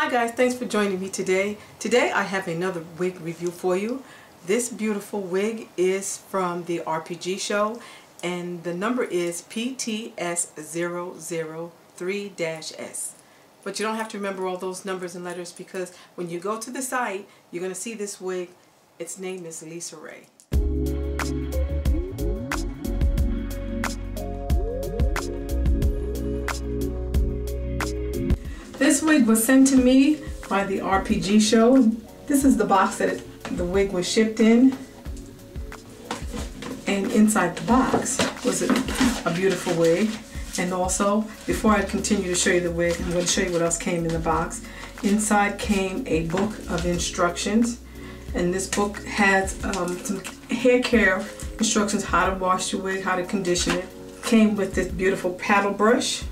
Hi guys, thanks for joining me today. Today I have another wig review for you. This beautiful wig is from the RPG show and the number is PTS003-S. But you don't have to remember all those numbers and letters because when you go to the site, you're going to see this wig. Its name is LisaRaye. This wig was sent to me by the RPG show. This is the box that the wig was shipped in. And inside the box was a, a beautiful wig. And also, before I continue to show you the wig, I'm going to show you what else came in the box. Inside came a book of instructions. And this book has um, some hair care instructions, how to wash your wig, how to condition it. Came with this beautiful paddle brush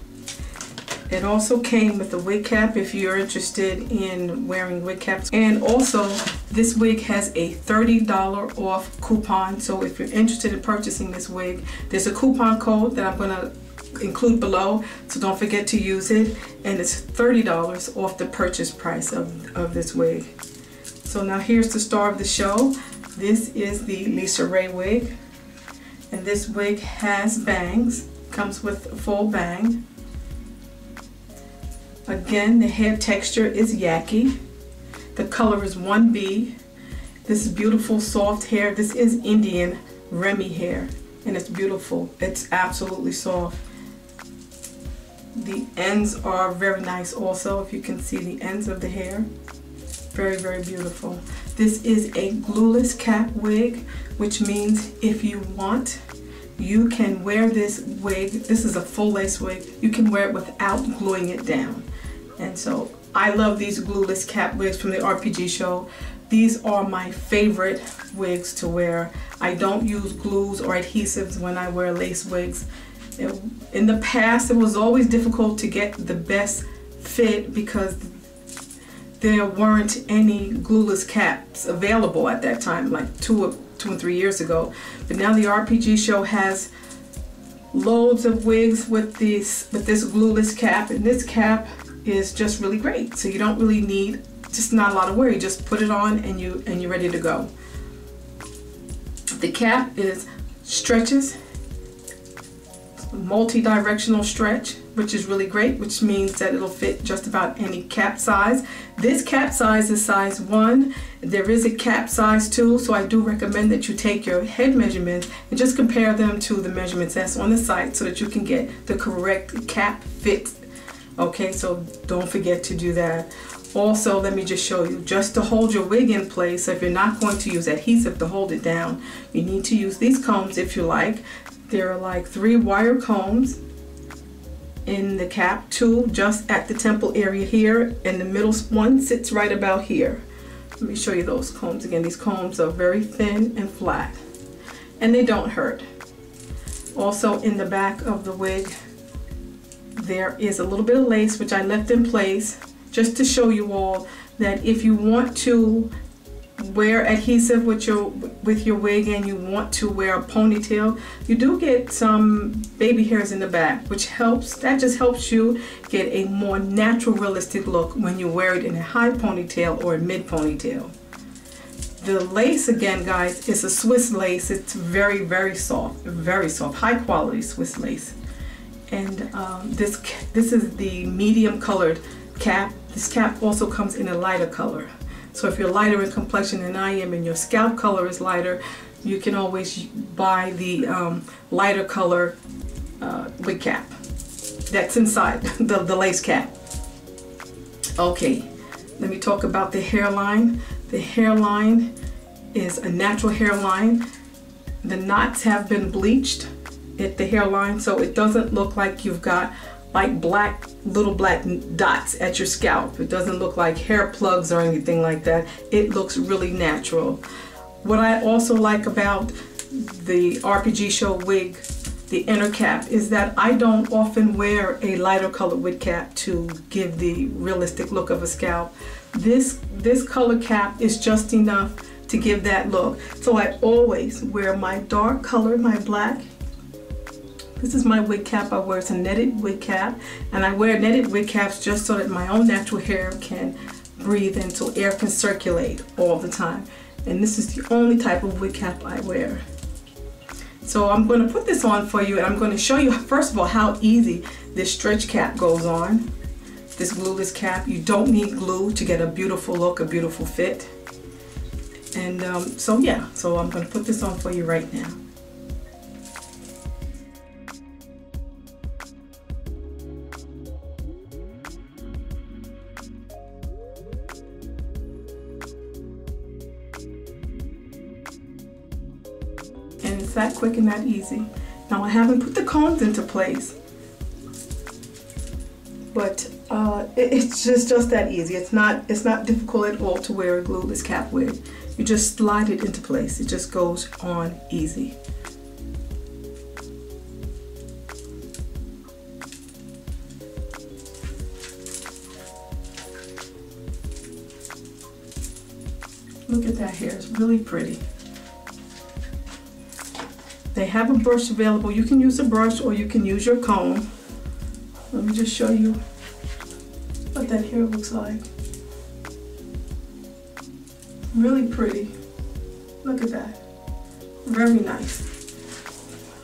it also came with a wig cap if you're interested in wearing wig caps. And also, this wig has a $30 off coupon. So if you're interested in purchasing this wig, there's a coupon code that I'm going to include below. So don't forget to use it. And it's $30 off the purchase price of, of this wig. So now here's the star of the show. This is the LisaRaye wig. And this wig has bangs. Comes with a full bang. Again, the hair texture is yaki. The color is 1B. This is beautiful soft hair. This is Indian Remy hair and it's beautiful. It's absolutely soft. The ends are very nice also if you can see the ends of the hair. Very, very beautiful. This is a glueless cap wig which means if you want you can wear this wig. This is a full lace wig. You can wear it without gluing it down. And so I love these glueless cap wigs from the RPG show. These are my favorite wigs to wear. I don't use glues or adhesives when I wear lace wigs. In the past, it was always difficult to get the best fit because there weren't any glueless caps available at that time, like two, two and three years ago. But now the RPG show has loads of wigs with this with this glueless cap, and this cap is just really great. So you don't really need just not a lot of. You just put it on and you and you're ready to go. The cap is stretches, multi-directional stretch, which is really great, which means that it'll fit just about any cap size. This cap size is size one. There is a cap size two, so I do recommend that you take your head measurements and just compare them to the measurements that's on the site so that you can get the correct cap fit okay so don't forget to do that. Also let me just show you just to hold your wig in place if you're not going to use adhesive to hold it down you need to use these combs if you like. There are like three wire combs in the cap two just at the temple area here and the middle one sits right about here. Let me show you those combs again. These combs are very thin and flat and they don't hurt. Also in the back of the wig there is a little bit of lace which I left in place just to show you all that if you want to wear adhesive with your with your wig and you want to wear a ponytail you do get some baby hairs in the back which helps that just helps you get a more natural realistic look when you wear it in a high ponytail or a mid ponytail. The lace again guys is a Swiss lace. It's very very soft very soft high quality Swiss lace and um, this this is the medium colored cap. This cap also comes in a lighter color. So if you're lighter in complexion than I am and your scalp color is lighter you can always buy the um, lighter color uh, wig cap that's inside the, the lace cap. Okay let me talk about the hairline. The hairline is a natural hairline. The knots have been bleached at the hairline so it doesn't look like you've got like black little black dots at your scalp. It doesn't look like hair plugs or anything like that. It looks really natural. What I also like about the RPG show wig the inner cap is that I don't often wear a lighter colored wig cap to give the realistic look of a scalp. This this color cap is just enough to give that look. So I always wear my dark color my black This is my wig cap I wear. It's a netted wig cap. And I wear netted wig caps just so that my own natural hair can breathe in so air can circulate all the time. And this is the only type of wig cap I wear. So I'm going to put this on for you and I'm going to show you first of all how easy this stretch cap goes on. This glueless cap. You don't need glue to get a beautiful look, a beautiful fit. And um, so yeah, so I'm going to put this on for you right now. That quick and that easy. Now I haven't put the combs into place, but uh, it, it's just just that easy. It's not it's not difficult at all to wear a glueless cap wig. You just slide it into place. It just goes on easy. Look at that hair, it's really pretty. Have a brush available. You can use a brush or you can use your comb. Let me just show you what that hair looks like. Really pretty. Look at that. Very nice.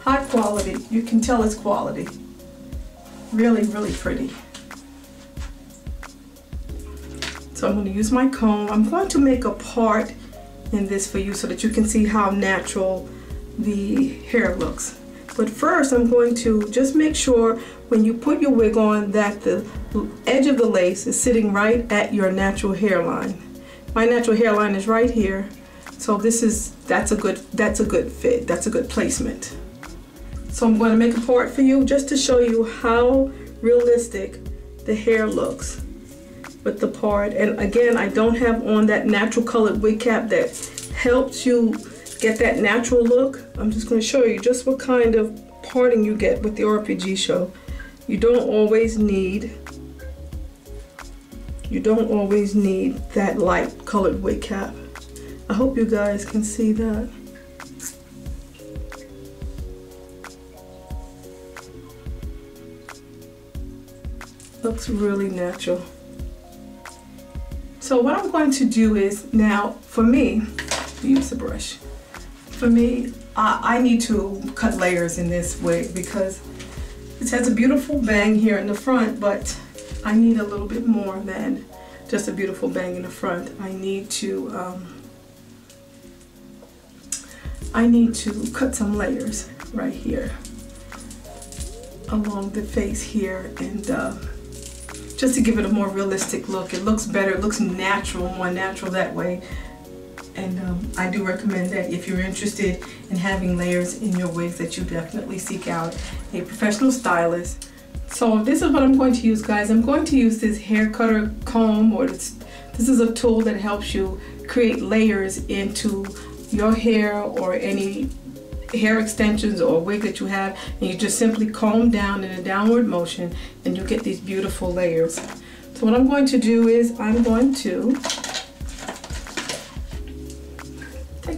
High quality. You can tell it's quality. Really, really pretty. So I'm going to use my comb. I'm going to make a part in this for you so that you can see how natural the hair looks. But first I'm going to just make sure when you put your wig on that the edge of the lace is sitting right at your natural hairline. My natural hairline is right here. So this is, that's a good, that's a good fit. That's a good placement. So I'm going to make a part for you just to show you how realistic the hair looks with the part. And again, I don't have on that natural colored wig cap that helps you get that natural look. I'm just going to show you just what kind of parting you get with the RPG show. You don't always need you don't always need that light colored wig cap. I hope you guys can see that. Looks really natural. So what I'm going to do is now, for me, use a brush. For me, I, I need to cut layers in this wig because it has a beautiful bang here in the front, but I need a little bit more than just a beautiful bang in the front. I need to um, I need to cut some layers right here along the face here and uh, just to give it a more realistic look. It looks better, it looks natural, more natural that way. And um, I do recommend that if you're interested in having layers in your wigs that you definitely seek out a professional stylist. So this is what I'm going to use guys. I'm going to use this hair cutter comb or this, this is a tool that helps you create layers into your hair or any hair extensions or wig that you have and you just simply comb down in a downward motion and you get these beautiful layers. So what I'm going to do is I'm going to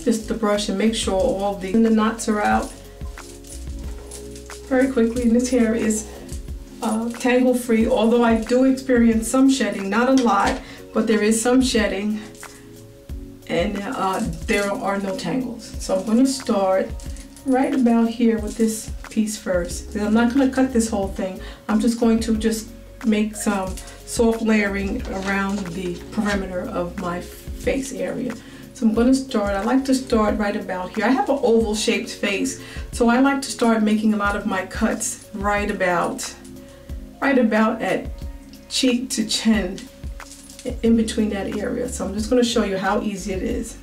just the brush and make sure all the, the knots are out very quickly and this hair is uh, tangle free although I do experience some shedding not a lot but there is some shedding and uh, there are no tangles. So I'm going to start right about here with this piece first. I'm not going to cut this whole thing. I'm just going to just make some soft layering around the perimeter of my face area. So I'm going to start, I like to start right about here. I have an oval shaped face, so I like to start making a lot of my cuts right about, right about at cheek to chin in between that area. So I'm just going to show you how easy it is.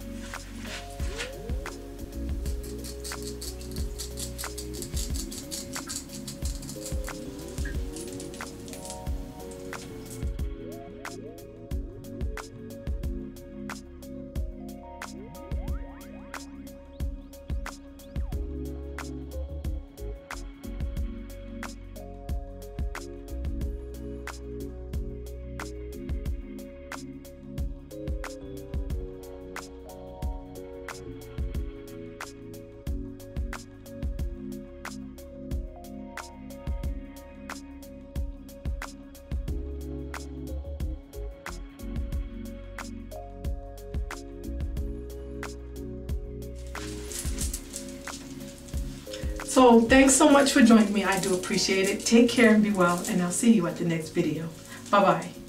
So thanks so much for joining me. I do appreciate it. Take care and be well, and I'll see you at the next video. Bye-bye.